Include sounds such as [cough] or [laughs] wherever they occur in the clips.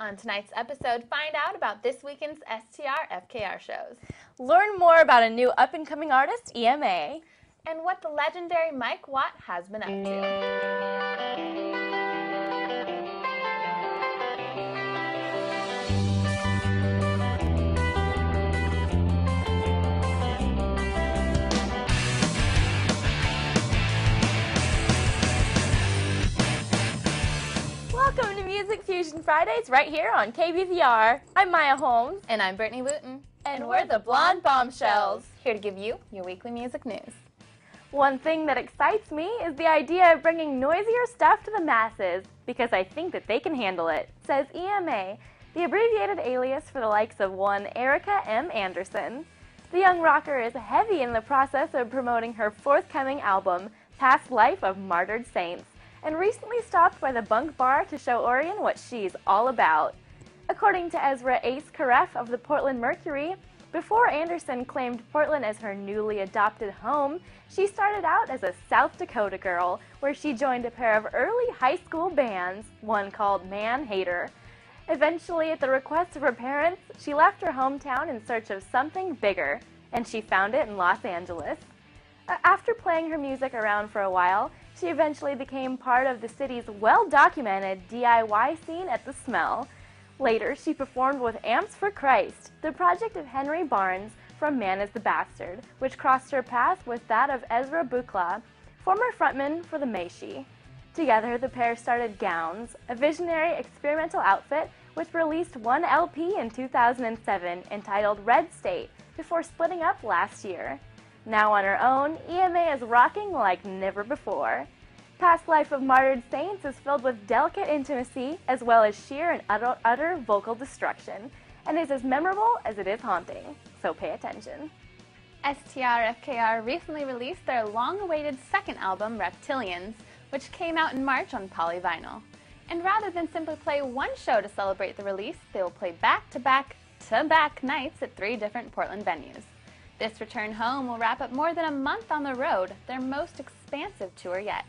On tonight's episode, find out about this weekend's STR FKR shows. Learn more about a new up and coming artist, EMA. And what the legendary Mike Watt has been up to. Music Fusion Fridays right here on KBVR. I'm Maya Holmes. And I'm Brittany Wooten. And we're the Blonde Bombshells. Here to give you your weekly music news. One thing that excites me is the idea of bringing noisier stuff to the masses because I think that they can handle it, says EMA, the abbreviated alias for the likes of one Erica M. Anderson. The young rocker is heavy in the process of promoting her forthcoming album, Past Life of Martyred Saints, and recently stopped by the Bunk Bar to show Orion what she's all about. According to Ezra Ace Caraeff of the Portland Mercury, before Anderson claimed Portland as her newly adopted home, she started out as a South Dakota girl, where she joined a pair of early high school bands, one called Man Hater. Eventually, at the request of her parents, she left her hometown in search of something bigger, and she found it in Los Angeles. After playing her music around for a while, she eventually became part of the city's well documented DIY scene at The Smell. Later, she performed with Amps for Christ, the project of Henry Barnes from Man is the Bastard, which crossed her path with that of Ezra Buchla, former frontman for the Mae Shi. Together, the pair started Gowns, a visionary experimental outfit which released one LP in 2007 entitled Red State before splitting up last year. Now on her own, EMA is rocking like never before. Past Life of Martyred Saints is filled with delicate intimacy as well as sheer and utter, utter vocal destruction, and is as memorable as it is haunting, so pay attention. STRFKR recently released their long awaited second album, Reptilians, which came out in March on polyvinyl. And rather than simply play one show to celebrate the release, they will play back to back to back nights at three different Portland venues. This return home will wrap up more than a month on the road, their most expansive tour yet.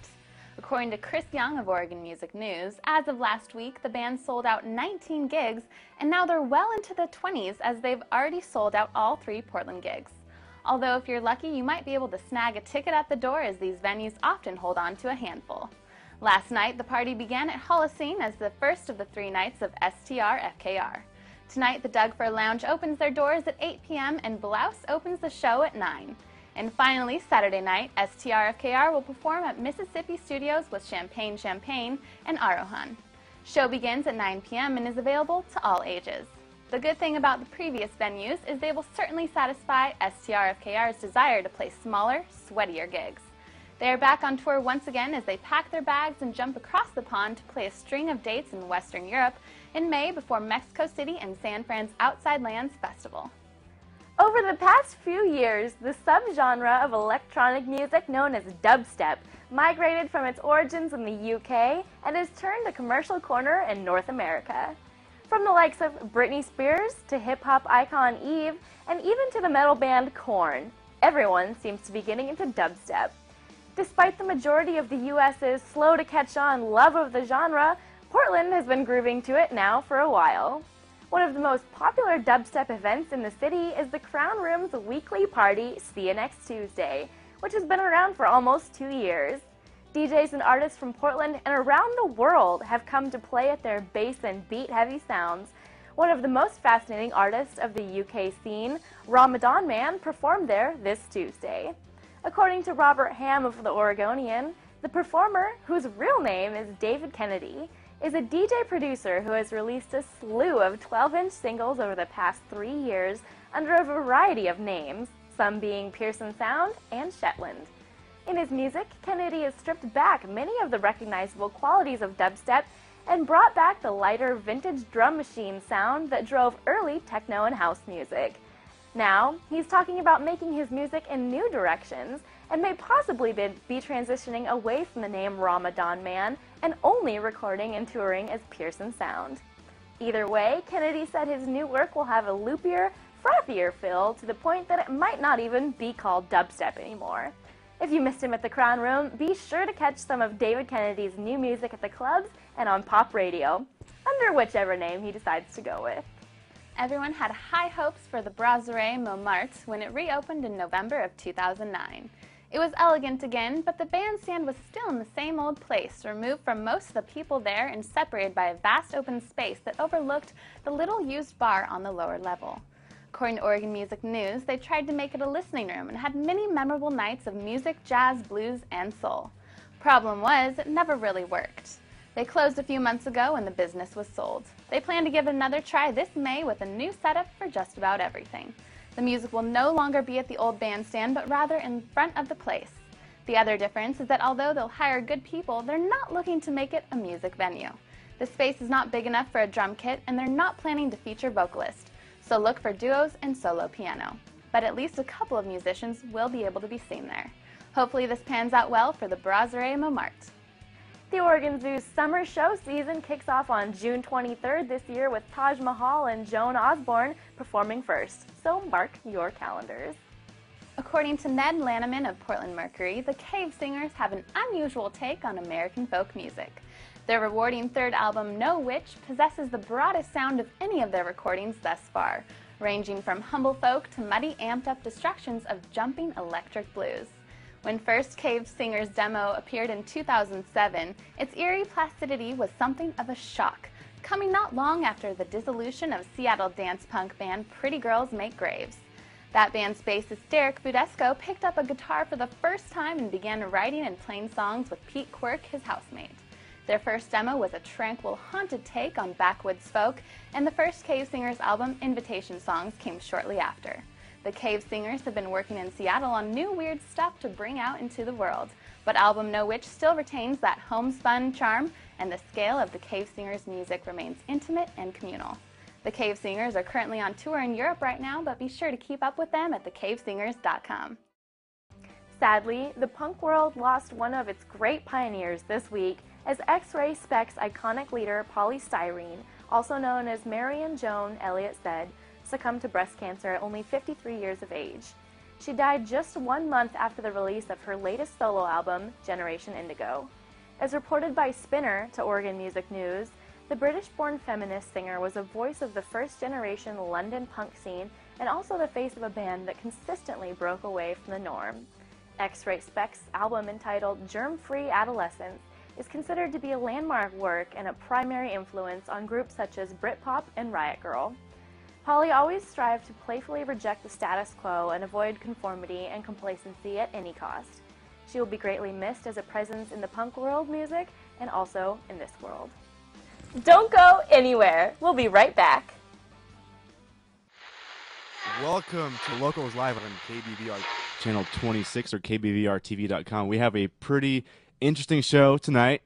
According to Chris Young of Oregon Music News, as of last week, the band sold out 19 gigs, and now they're well into the 20s as they've already sold out all three Portland gigs. Although, if you're lucky, you might be able to snag a ticket at the door as these venues often hold on to a handful. Last night, the party began at Holocene as the first of the three nights of STR FKR. Tonight, the Doug Fir Lounge opens their doors at 8 p.m. and Blouse opens the show at 9. And finally, Saturday night, STR FKR will perform at Mississippi Studios with Champagne Champagne and Arohan. Show begins at 9 p.m. and is available to all ages. The good thing about the previous venues is they will certainly satisfy STR FKR's desire to play smaller, sweatier gigs. They are back on tour once again as they pack their bags and jump across the pond to play a string of dates in Western Europe in May before Mexico City and San Fran's Outside Lands Festival. Over the past few years, the subgenre of electronic music known as dubstep migrated from its origins in the UK and has turned a commercial corner in North America. From the likes of Britney Spears to hip hop icon Eve, and even to the metal band Korn, everyone seems to be getting into dubstep. Despite the majority of the US's slow to catch on love of the genre, Portland has been grooving to it now for a while. One of the most popular dubstep events in the city is the Crown Room's weekly party, See You Next Tuesday, which has been around for almost two years. DJs and artists from Portland and around the world have come to play at their bass and beat heavy sounds. One of the most fascinating artists of the UK scene, Ramadan Man, performed there this Tuesday. According to Robert Ham of The Oregonian, the performer, whose real name is David Kennedy, is a DJ producer who has released a slew of 12 inch singles over the past three years under a variety of names, some being Pearson Sound and Shetland. In his music, Kennedy has stripped back many of the recognizable qualities of dubstep and brought back the lighter vintage drum machine sound that drove early techno and house music. Now, he's talking about making his music in new directions and may possibly be transitioning away from the name Ramadan Man and only recording and touring as Pearson Sound. Either way, Kennedy said his new work will have a loopier, frothier feel to the point that it might not even be called dubstep anymore. If you missed him at the Crown Room, be sure to catch some of David Kennedy's new music at the clubs and on pop radio. under whichever name he decides to go with. Everyone had high hopes for the Brasserie Montmartre when it reopened in November of 2009. It was elegant again, but the bandstand was still in the same old place, removed from most of the people there and separated by a vast open space that overlooked the little used bar on the lower level. According to Oregon Music News, they tried to make it a listening room and had many memorable nights of music, jazz, blues, and soul. Problem was, it never really worked. They closed a few months ago and the business was sold. They plan to give it another try this May with a new setup for just about everything. The music will no longer be at the old bandstand, but rather in front of the place. The other difference is that although they'll hire good people, they're not looking to make it a music venue. The space is not big enough for a drum kit, and they're not planning to feature vocalists so look for duos and solo piano. But at least a couple of musicians will be able to be seen there. Hopefully this pans out well for the Brasserie Montmartre. The Oregon Zoo's summer show season kicks off on June 23rd this year with Taj Mahal and Joan Osborne performing first, so mark your calendars. According to Ned Lannamann of Portland Mercury, the Cave Singers have an unusual take on American folk music. Their rewarding third album, No Witch, possesses the broadest sound of any of their recordings thus far, ranging from humble folk to muddy, amped up destructions of jumping electric blues. When First Cave Singer's demo appeared in 2007, its eerie placidity was something of a shock, coming not long after the dissolution of Seattle dance punk band Pretty Girls Make Graves. That band's bassist Derek Fudesco picked up a guitar for the first time and began writing and playing songs with Pete Quirk, his housemate. Their first demo was a tranquil, haunted take on backwoods folk, and the first Cave Singers album, Invitation Songs, came shortly after. The Cave Singers have been working in Seattle on new weird stuff to bring out into the world, but album No Witch still retains that homespun charm, and the scale of the Cave Singers' music remains intimate and communal. The Cave Singers are currently on tour in Europe right now, but be sure to keep up with them at thecavesingers.com. Sadly, the punk world lost one of its great pioneers this week as X-Ray Spex iconic leader Poly Styrene, also known as Marianne Joan Elliott said, succumbed to breast cancer at only 53 years of age. She died just one month after the release of her latest solo album, Generation Indigo. As reported by Spinner to Oregon Music News, the British-born feminist singer was a voice of the first-generation London punk scene and also the face of a band that consistently broke away from the norm. X-Ray Spex album entitled Germ-Free Adolescents is considered to be a landmark work and a primary influence on groups such as Britpop and Riot Grrrl. Poly always strived to playfully reject the status quo and avoid conformity and complacency at any cost. She will be greatly missed as a presence in the punk world music and also in this world. Don't go anywhere. We'll be right back. Welcome to Locals Live on KBVR channel 26 or KBVRTV.com. We have a pretty interesting show tonight.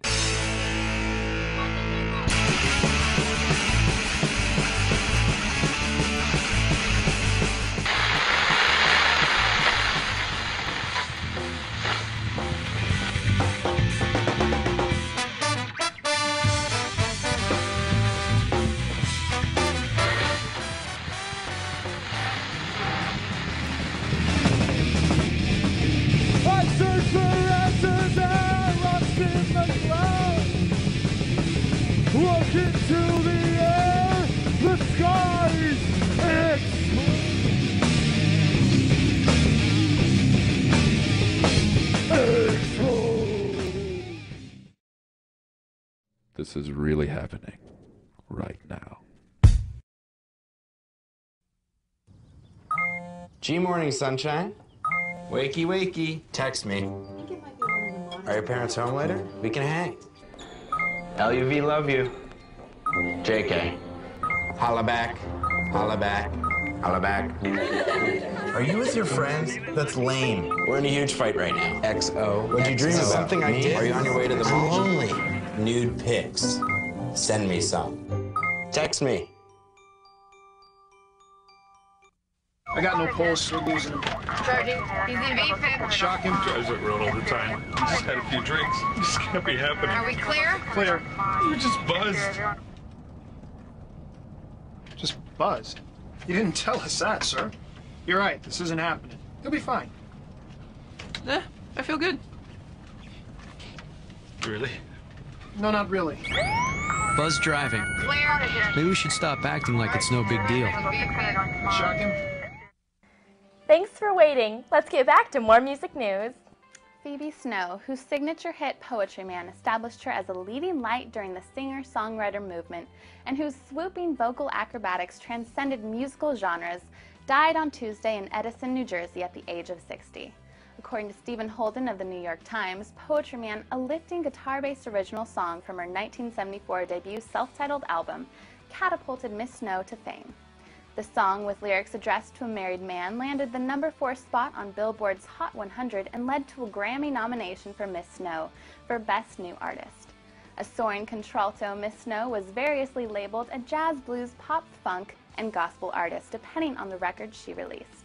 This is really happening right now. G Morning Sunshine. Wakey, wakey. Text me. Are your parents home later? We can hang. LUV, love you. JK. Holla back. Holla back. Holla back. Are you with your friends? That's lame. We're in a huge fight right now. XO. What'd you dream about? Something I did. Are you on your way to the mall? I'm lonely nude pics. Send me some. Text me. I got no pulse. We're losing him. Charging. He's in VFib. Shock him. Drives it road all the time. He just had a few drinks. [laughs] This can't be happening. Are we clear? Clear. You just buzzed. Just buzzed. You didn't tell us that, sir. You're right. This isn't happening. You'll be fine. Eh, I feel good. Really? No, not really. Buzz driving. Maybe we should stop acting like it's no big deal. Shock him. Thanks for waiting. Let's get back to more music news. Phoebe Snow, whose signature hit Poetry Man established her as a leading light during the singer songwriter movement, and whose swooping vocal acrobatics transcended musical genres, died on Tuesday in Edison, New Jersey at the age of 60. According to Stephen Holden of the New York Times, Poetry Man, a lifting guitar based original song from her 1974 debut self titled album, catapulted Miss Snow to fame. The song, with lyrics addressed to a married man, landed the number four spot on Billboard's Hot 100 and led to a Grammy nomination for Miss Snow for Best New Artist. A soaring contralto, Miss Snow was variously labeled a jazz, blues, pop, funk, and gospel artist, depending on the record she released.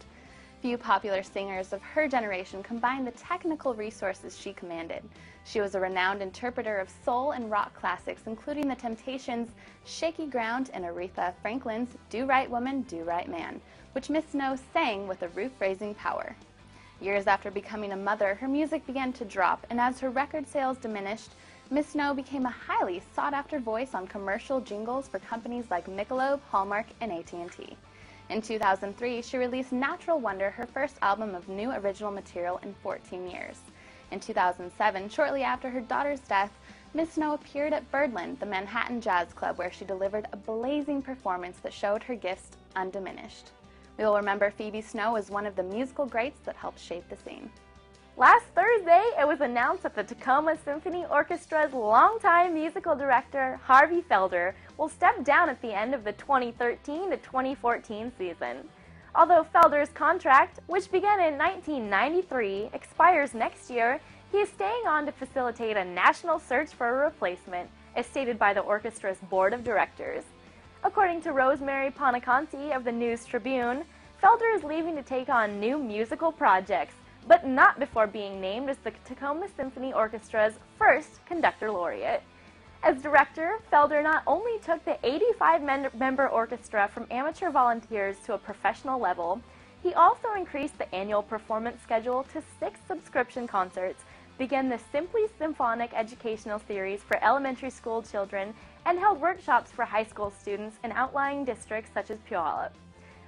Few popular singers of her generation combined the technical resources she commanded. She was a renowned interpreter of soul and rock classics, including The Temptations' Shaky Ground and Aretha Franklin's Do Right Woman, Do Right Man, which Miss Snow sang with a roof raising power. Years after becoming a mother, her music began to drop, and as her record sales diminished, Miss Snow became a highly sought-after voice on commercial jingles for companies like Michelob, Hallmark, and AT&T. In 2003, she released Natural Wonder, her first album of new original material in 14 years. In 2007, shortly after her daughter's death, Miss Snow appeared at Birdland, the Manhattan Jazz Club, where she delivered a blazing performance that showed her gifts undiminished. We will remember Phoebe Snow as one of the musical greats that helped shape the scene. Last Thursday, it was announced that the Tacoma Symphony Orchestra's longtime musical director, Harvey Felder, will step down at the end of the 2013 to 2014 season. Although Felder's contract, which began in 1993, expires next year, he is staying on to facilitate a national search for a replacement, as stated by the orchestra's board of directors. According to Rosemary Ponnekanti of the News Tribune, Felder is leaving to take on new musical projects, but not before being named as the Tacoma Symphony Orchestra's first conductor laureate. As director, Felder not only took the 85 member orchestra from amateur volunteers to a professional level, he also increased the annual performance schedule to six subscription concerts, began the Simply Symphonic educational series for elementary school children, and held workshops for high school students in outlying districts such as Puyallup.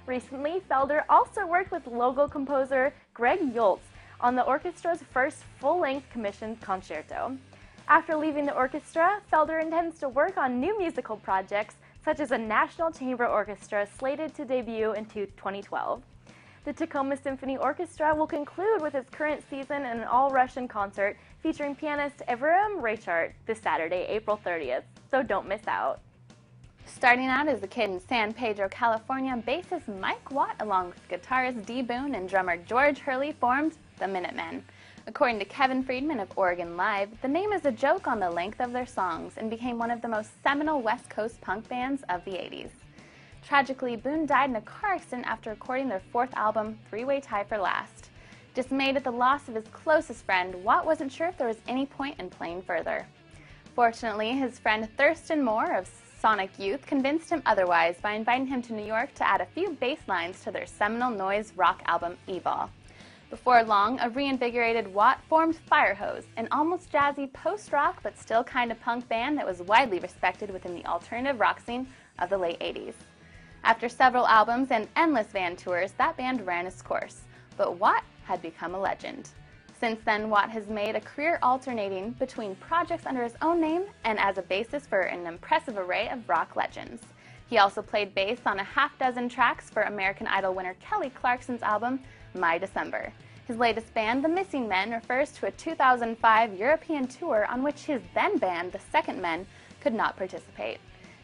Recently, Felder also worked with logo composer Greg Youtz on the orchestra's first full-length commissioned concerto. After leaving the orchestra, Felder intends to work on new musical projects, such as a National Chamber Orchestra slated to debut in 2012. The Tacoma Symphony Orchestra will conclude with its current season in an all-Russian concert featuring pianist Aviram Reichert this Saturday, April 30th, so don't miss out. Starting out as a kid in San Pedro, California, bassist Mike Watt, along with guitarist D. Boon and drummer George Hurley, formed the Minutemen. According to Kevin Friedman of Oregon Live, the name is a joke on the length of their songs and became one of the most seminal West Coast punk bands of the 80s. Tragically, Boon died in a car accident after recording their fourth album, Three Way Tie for Last. Dismayed at the loss of his closest friend, Watt wasn't sure if there was any point in playing further. Fortunately, his friend Thurston Moore of Sonic Youth convinced him otherwise by inviting him to New York to add a few bass lines to their seminal noise rock album, Evol. Before long, a reinvigorated Watt formed Firehose, an almost jazzy post-rock but still kind of punk band that was widely respected within the alternative rock scene of the late 80s. After several albums and endless van tours, that band ran its course, but Watt had become a legend. Since then, Watt has made a career alternating between projects under his own name and as a bassist for an impressive array of rock legends. He also played bass on a half dozen tracks for American Idol winner Kelly Clarkson's album, My December. His latest band, The Missing Men, refers to a 2005 European tour on which his then band, The Second Men, could not participate.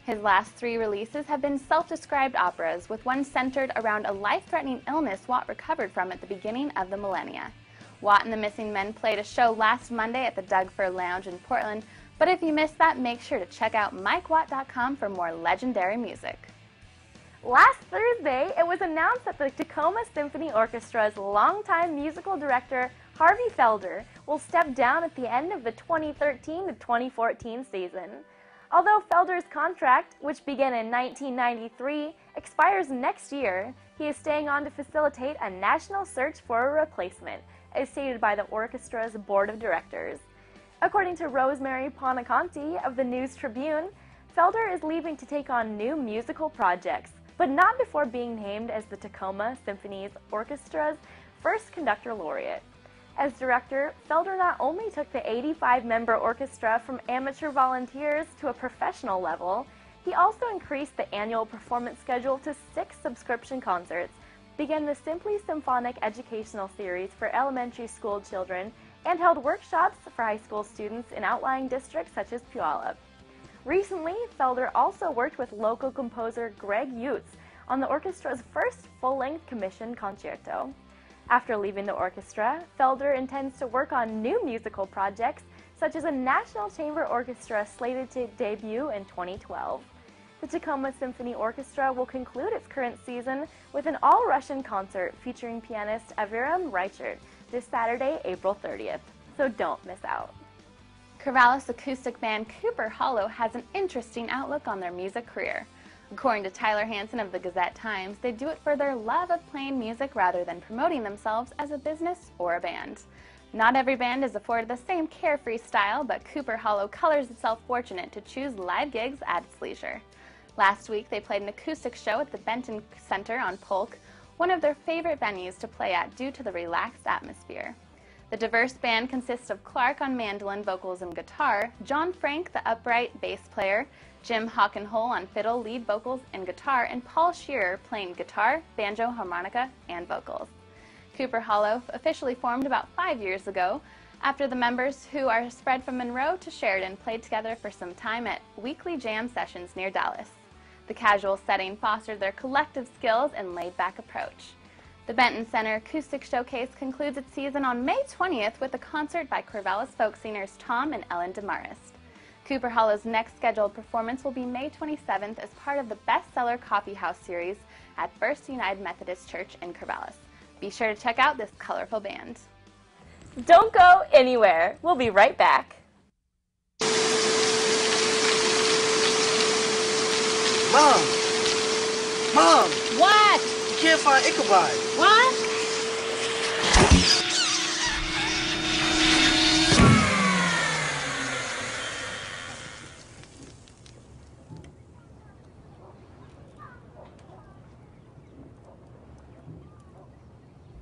His last three releases have been self-described operas, with one centered around a life-threatening illness Watt recovered from at the beginning of the millennia. Watt and the Missing Men played a show last Monday at the Doug Fir Lounge in Portland, but if you missed that, make sure to check out MikeWatt.com for more legendary music. Last Thursday, it was announced that the Tacoma Symphony Orchestra's longtime musical director, Harvey Felder, will step down at the end of the 2013 to 2014 season. Although Felder's contract, which began in 1993, expires next year, he is staying on to facilitate a national search for a replacement, as stated by the orchestra's board of directors. According to Rosemary Ponnekanti of the News Tribune, Felder is leaving to take on new musical projects, but not before being named as the Tacoma Symphony's Orchestra's first conductor laureate. As director, Felder not only took the 85 member orchestra from amateur volunteers to a professional level, he also increased the annual performance schedule to six subscription concerts, began the Simply Symphonic educational series for elementary school children, and held workshops for high school students in outlying districts such as Puyallup. Recently, Felder also worked with local composer Greg Youtz on the orchestra's first full-length commission concerto. After leaving the orchestra, Felder intends to work on new musical projects, such as a National Chamber Orchestra slated to debut in 2012. The Tacoma Symphony Orchestra will conclude its current season with an all-Russian concert featuring pianist Aviram Reichert this Saturday, April 30th. So don't miss out. Corvallis acoustic band Cooper Hollow has an interesting outlook on their music career. According to Tyler Hanson of the Gazette Times, they do it for their love of playing music rather than promoting themselves as a business or a band. Not every band is afforded the same carefree style, but Cooper Hollow colors itself fortunate to choose live gigs at its leisure. Last week, they played an acoustic show at the Benton Center on Polk, one of their favorite venues to play at due to the relaxed atmosphere. The diverse band consists of Clark on mandolin, vocals, and guitar, John Frank, the upright bass player, Jim Hockenhole on fiddle, lead vocals, and guitar, and Paul Shearer playing guitar, banjo, harmonica, and vocals. Cooper Hollow officially formed about five years ago after the members, who are spread from Monroe to Sheridan, played together for some time at weekly jam sessions near Dallas. The casual setting fostered their collective skills and laid-back approach. The Benton Center Acoustic Showcase concludes its season on May 20th with a concert by Corvallis folk singers Tom and Ellen DeMarist. Cooper Hollow's next scheduled performance will be May 27th as part of the bestseller Coffee House series at First United Methodist Church in Corvallis. Be sure to check out this colorful band. Don't go anywhere. We'll be right back. Mom! Mom! What? You can't find Ichabod. What?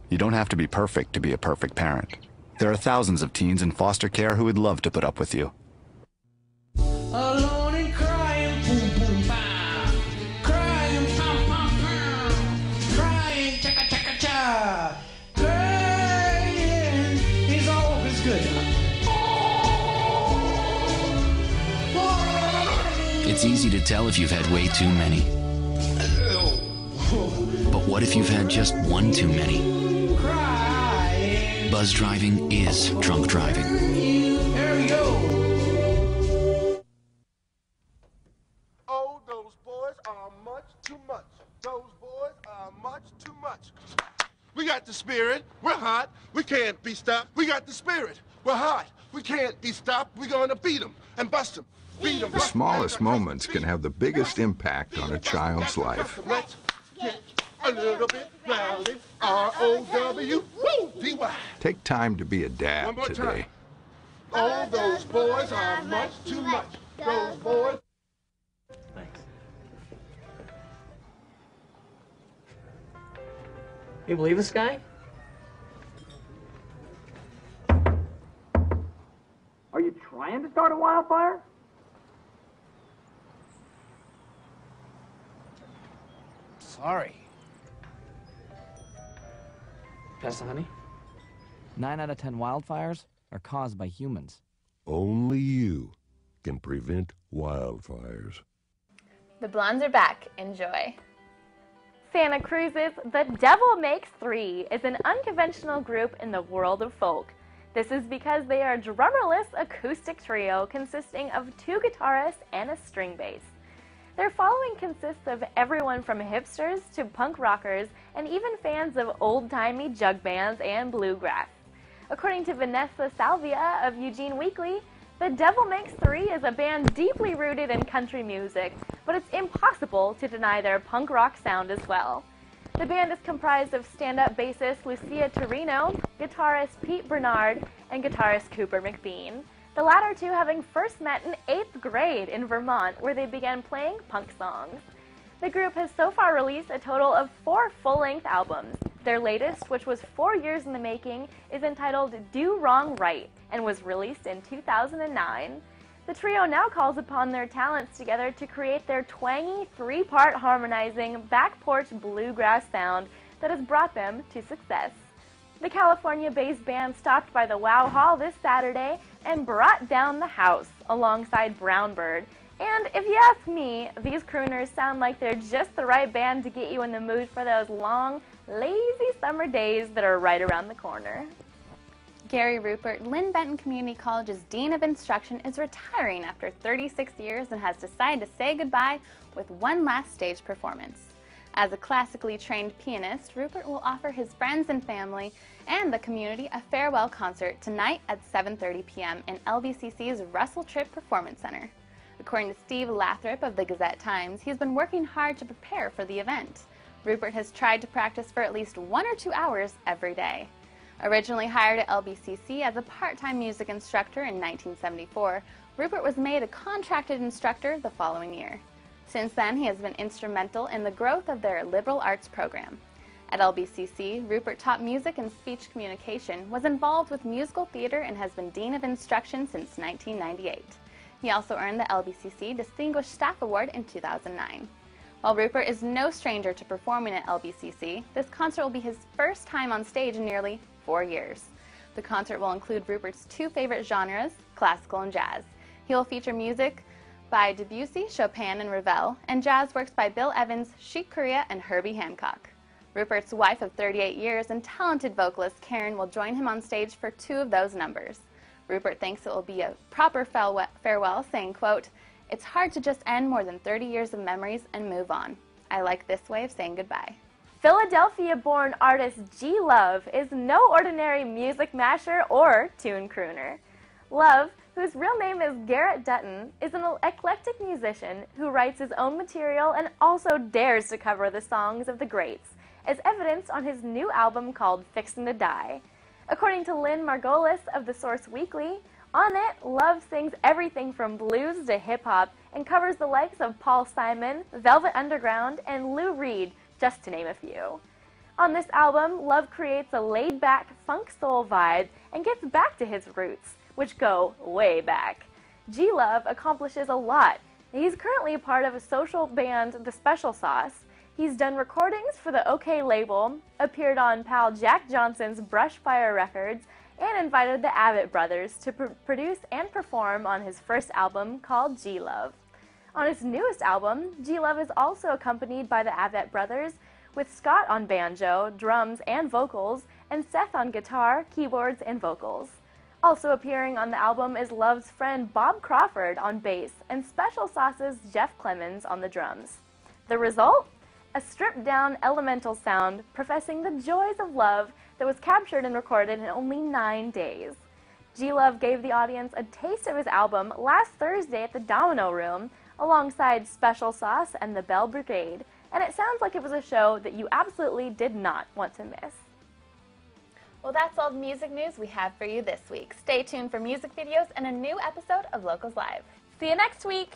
You don't have to be perfect to be a perfect parent. There are thousands of teens in foster care who would love to put up with you. It's easy to tell if you've had way too many. But what if you've had just one too many? Buzz driving is drunk driving. There we go. Oh, those boys are much too much. Those boys are much too much. We got the spirit. We're hot. We can't be stopped. We got the spirit. We're hot. We can't be stopped. We're going to beat them and bust them. Beat them. The smallest moments can have the biggest impact on a child's life. Let's get a little bit rowdy. R-O-W-D-Y. Take time to be a dad today. Oh, those boys are much too much. Those boys. You believe this guy? Are you trying to start a wildfire? Sorry. Pass the honey? Nine out of ten wildfires are caused by humans. Only you can prevent wildfires. The Blondes are back. Enjoy. Santa Cruz's The Devil Makes Three is an unconventional group in the world of folk. This is because they are a drummerless acoustic trio consisting of two guitarists and a string bass. Their following consists of everyone from hipsters to punk rockers and even fans of old-timey jug bands and bluegrass. According to Vanessa Salvia of Eugene Weekly, The Devil Makes Three is a band deeply rooted in country music, but it's impossible to deny their punk rock sound as well. The band is comprised of stand-up bassist Lucia Turino, guitarist Pete Bernhard, and guitarist Cooper McBean. The latter two having first met in 8th grade in Vermont, where they began playing punk songs. The group has so far released a total of four full length albums. Their latest, which was four years in the making, is entitled Do Wrong Right and was released in 2009. The trio now calls upon their talents together to create their twangy, three part harmonizing back porch bluegrass sound that has brought them to success. The California based band stopped by the Wow Hall this Saturday and brought down the house alongside Brownbird. And if you ask me, these crooners sound like they're just the right band to get you in the mood for those long, lazy summer days that are right around the corner. Gary Rupert, Linn-Benton Community College's Dean of Instruction, is retiring after 36 years and has decided to say goodbye with one last stage performance. As a classically trained pianist, Rupert will offer his friends and family and the community a farewell concert tonight at 7:30 p.m. in LBCC's Russell Tripp Performance Center. According to Steve Lathrop of the Gazette Times, he's been working hard to prepare for the event. Rupert has tried to practice for at least one or two hours every day. Originally hired at LBCC as a part-time music instructor in 1974, Rupert was made a contracted instructor the following year. Since then, he has been instrumental in the growth of their liberal arts program. At LBCC, Rupert taught music and speech communication, was involved with musical theater, and has been Dean of Instruction since 1998. He also earned the LBCC Distinguished Staff Award in 2009. While Rupert is no stranger to performing at LBCC, this concert will be his first time on stage in nearly four years. The concert will include Rupert's two favorite genres, classical and jazz. He will feature music by Debussy, Chopin, and Ravel, and jazz works by Bill Evans, Chick Corea, and Herbie Hancock. Rupert's wife of 38 years and talented vocalist Karen will join him on stage for two of those numbers. Rupert thinks it will be a proper farewell, saying, quote, It's hard to just end more than 30 years of memories and move on. I like this way of saying goodbye. Philadelphia born artist G Love is no ordinary music masher or tune crooner. Love, whose real name is Garrett Dutton, is an eclectic musician who writes his own material and also dares to cover the songs of the greats, as evidenced on his new album called Fixin' to Die. According to Lynn Margolis of The Source Weekly, on it, Love sings everything from blues to hip hop and covers the likes of Paul Simon, Velvet Underground, and Lou Reed, just to name a few. On this album, Love creates a laid back funk soul vibe and gets back to his roots, which go way back. G Love accomplishes a lot. He's currently a part of a social band, The Special Sauce, He's done recordings for the Okeh label, appeared on pal Jack Johnson's Brushfire Records, and invited the Avett brothers to pr produce and perform on his first album called G Love. On his newest album, G Love is also accompanied by the Avett brothers, with Scott on banjo, drums, and vocals, and Seth on guitar, keyboards, and vocals. Also appearing on the album is Love's friend Bob Crawford on bass and Special Sauce's Jeff Clemens on the drums. The result? A stripped down elemental sound professing the joys of love that was captured and recorded in only nine days. G Love gave the audience a taste of his album last Thursday at the Domino Room alongside Special Sauce and the Belle Brigade, and it sounds like it was a show that you absolutely did not want to miss. Well, that's all the music news we have for you this week. Stay tuned for music videos and a new episode of Locals Live. See you next week!